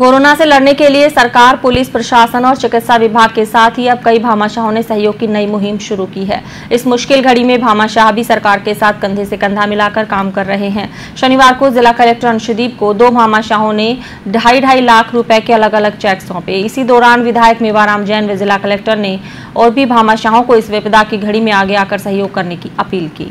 Corona से लड़ने के लिए सरकार, पुलिस, प्रशासन और चिकित्सा विभाग के साथ ही अब कई भामाशाहों ने सहयोग की नई मुहिम शुरू की है। इस मुश्किल घड़ी में भामाशाह भी सरकार के साथ कंधे से कंधा मिलाकर काम कर रहे हैं। शनिवार को जिला कलेक्टर अंशुदीप को दो भामाशाहों ने ढाई ढाई लाख रुपए के अलग अलग चेक सौंपे। इसी दौरान विधायक मेवाराम जैन व जिला कलेक्टर ने और भी भामाशाहों को इस विपदा की घड़ी में आगे आकर सहयोग करने की अपील की।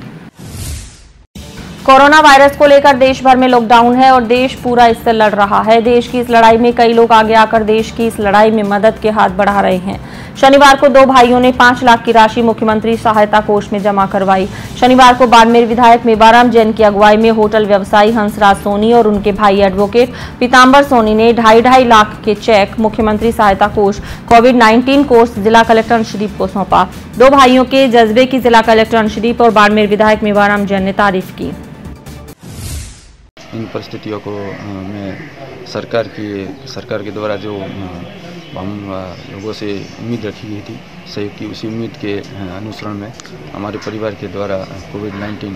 कोरोना वायरस को लेकर देश भर में लॉकडाउन है और देश पूरा इससे लड़ रहा है। देश की इस लड़ाई में कई लोग आगे आकर देश की इस लड़ाई में मदद के हाथ बढ़ा रहे हैं। शनिवार को दो भाइयों ने पाँच लाख की राशि मुख्यमंत्री सहायता कोष में जमा करवाई। शनिवार को बाड़मेर विधायक मेबाराम जैन की अगुवाई में होटल व्यवसायी हंसराज सोनी और उनके भाई एडवोकेट पीताम्बर सोनी ने ढाई ढाई लाख के चेक मुख्यमंत्री सहायता कोष कोविड नाइन्टीन कोष जिला कलेक्टर अंशदीप को सौंपा। दो भाइयों के जज्बे की जिला कलेक्टर अंशदीप और बाड़मेर विधायक मेवाराम जैन ने तारीफ़ की। इन परिस्थितियों को में सरकार की, सरकार के द्वारा जो हम लोगों से उम्मीद रखी गई थी, सहयोग की उसी उम्मीद के अनुसरण में हमारे परिवार के द्वारा कोविड नाइन्टीन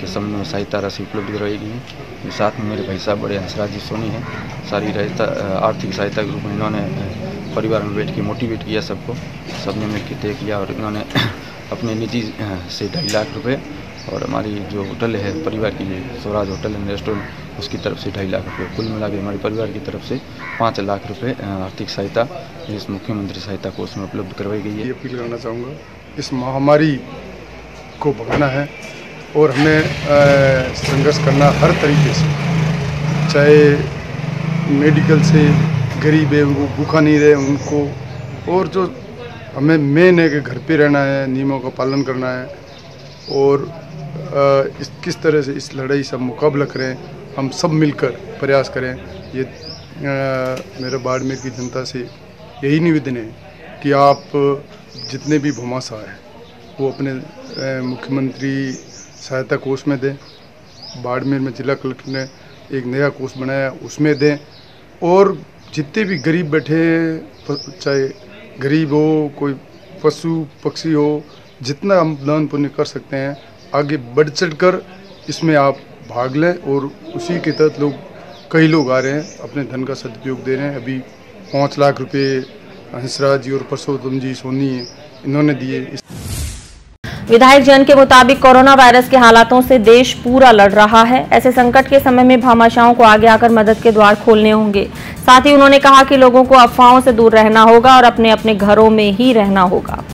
के में सहायता राशि उपलब्ध करवाई गई साथ में मेरे भाई साहब बड़े हंसराज जी सोनी हैं। सारी रहता आर्थिक सहायता के रूप में इन्होंने परिवार में बैठ के मोटिवेट किया सबको। सबने मिलकर तय किया और इन्होंने अपने निजी से ढाई लाख रुपए और हमारी जो होटल है, परिवार की स्वराज होटल एंड रेस्टोरेंट उसकी तरफ़ से ढाई लाख रुपये, कुल मिला के हमारे परिवार की तरफ़ से पाँच लाख रुपये आर्थिक सहायता इस मुख्यमंत्री सहायता कोष में उपलब्ध करवाई गई है। अपील करना चाहूँगा, इस महामारी को भगाना है और हमें संघर्ष करना हर तरीके से, चाहे मेडिकल से गरीब है, उनको भूखा नहीं रहे, उनको, और जो हमें मेन है कि घर पे रहना है, नियमों का पालन करना है और इस, किस तरह से इस लड़ाई से मुकाबला करें, हम सब मिलकर प्रयास करें, ये मेरे बाड़मेर की जनता से यही निवेदन है कि आप जितने भी भूमाशा हैं, वो अपने मुख्यमंत्री सहायता कोष में दें। बाड़मेर में जिला कलेक्टर ने एक नया कोष बनाया, उसमें दें। और जितने भी गरीब बैठे चाहे गरीब हो, कोई पशु, पक्षी हो जितना हम दान पुण्य कर सकते हैं, आगे बढ़ चढ़ कर इसमें आप भाग लें और उसी के तहत लोग, कई लोग आ रहे हैं, अपने धन का सदुपयोग दे रहे हैं। अभी पाँच लाख रुपए हंसराज जी और परसोत्तम जी, सोनी, इन्होंने दिए। विधायक जैन के मुताबिक कोरोना वायरस के हालातों से देश पूरा लड़ रहा है। ऐसे संकट के समय में भामाशाओं को आगे आकर मदद के द्वार खोलने होंगे। साथ ही उन्होंने कहा कि लोगों को अफवाहों से दूर रहना होगा और अपने अपने घरों में ही रहना होगा।